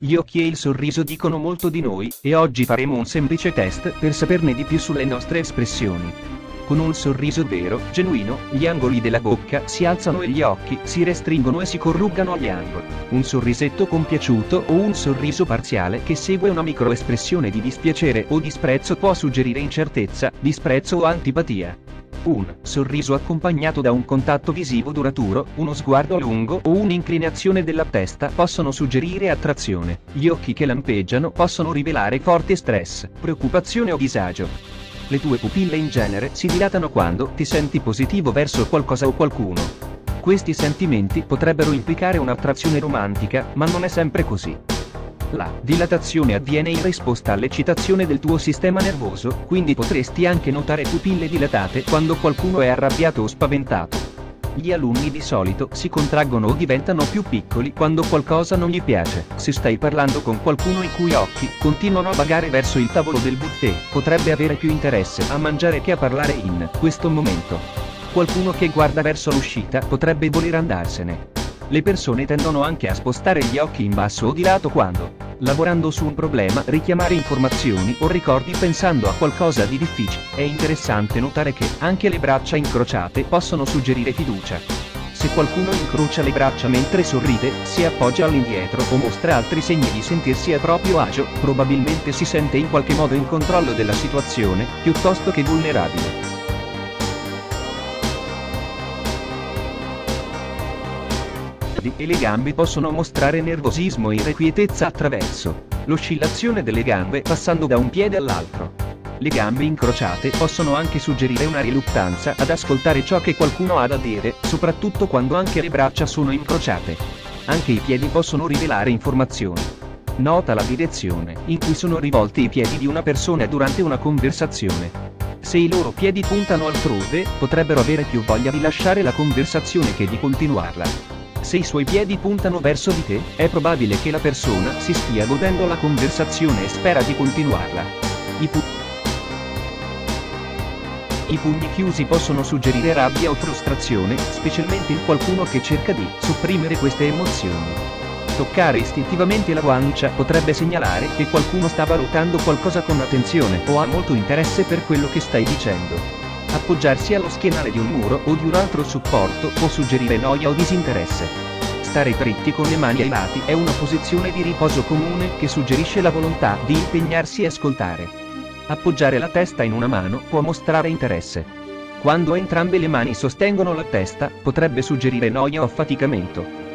Gli occhi e il sorriso dicono molto di noi, e oggi faremo un semplice test per saperne di più sulle nostre espressioni. Con un sorriso vero, genuino, gli angoli della bocca si alzano e gli occhi si restringono e si corruggano agli angoli. Un sorrisetto compiaciuto o un sorriso parziale che segue una microespressione di dispiacere o disprezzo può suggerire incertezza, disprezzo o antipatia. Un sorriso accompagnato da un contatto visivo duraturo, uno sguardo lungo o un'inclinazione della testa possono suggerire attrazione. Gli occhi che lampeggiano possono rivelare forte stress, preoccupazione o disagio. Le tue pupille in genere si dilatano quando ti senti positivo verso qualcosa o qualcuno. Questi sentimenti potrebbero implicare un'attrazione romantica, ma non è sempre così. La dilatazione avviene in risposta all'eccitazione del tuo sistema nervoso, quindi potresti anche notare pupille dilatate quando qualcuno è arrabbiato o spaventato. Gli alunni di solito si contraggono o diventano più piccoli quando qualcosa non gli piace. Se stai parlando con qualcuno i cui occhi continuano a vagare verso il tavolo del buffet, potrebbe avere più interesse a mangiare che a parlare in questo momento. Qualcuno che guarda verso l'uscita potrebbe voler andarsene. Le persone tendono anche a spostare gli occhi in basso o di lato quando, lavorando su un problema, richiamare informazioni o ricordi pensando a qualcosa di difficile. È interessante notare che anche le braccia incrociate possono suggerire fiducia. Se qualcuno incrocia le braccia mentre sorride, si appoggia all'indietro o mostra altri segni di sentirsi a proprio agio, probabilmente si sente in qualche modo in controllo della situazione, piuttosto che vulnerabile. E le gambe possono mostrare nervosismo e irrequietezza attraverso l'oscillazione delle gambe passando da un piede all'altro. Le gambe incrociate possono anche suggerire una riluttanza ad ascoltare ciò che qualcuno ha da dire, soprattutto quando anche le braccia sono incrociate. Anche i piedi possono rivelare informazioni. Nota la direzione in cui sono rivolti i piedi di una persona durante una conversazione. Se i loro piedi puntano altrove, potrebbero avere più voglia di lasciare la conversazione che di continuarla. Se i suoi piedi puntano verso di te, è probabile che la persona si stia godendo la conversazione e spera di continuarla. I, pu- I pugni chiusi possono suggerire rabbia o frustrazione, specialmente in qualcuno che cerca di sopprimere queste emozioni. Toccare istintivamente la guancia potrebbe segnalare che qualcuno sta valutando qualcosa con attenzione o ha molto interesse per quello che stai dicendo. Appoggiarsi allo schienale di un muro o di un altro supporto può suggerire noia o disinteresse. Stare dritti con le mani ai lati è una posizione di riposo comune che suggerisce la volontà di impegnarsi e ascoltare. Appoggiare la testa in una mano può mostrare interesse. Quando entrambe le mani sostengono la testa, potrebbe suggerire noia o affaticamento.